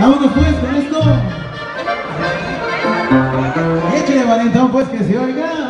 Vámonos pues con esto. Échale valentón pues que se oiga.